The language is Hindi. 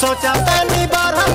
सोचा तानी बढ़ता बा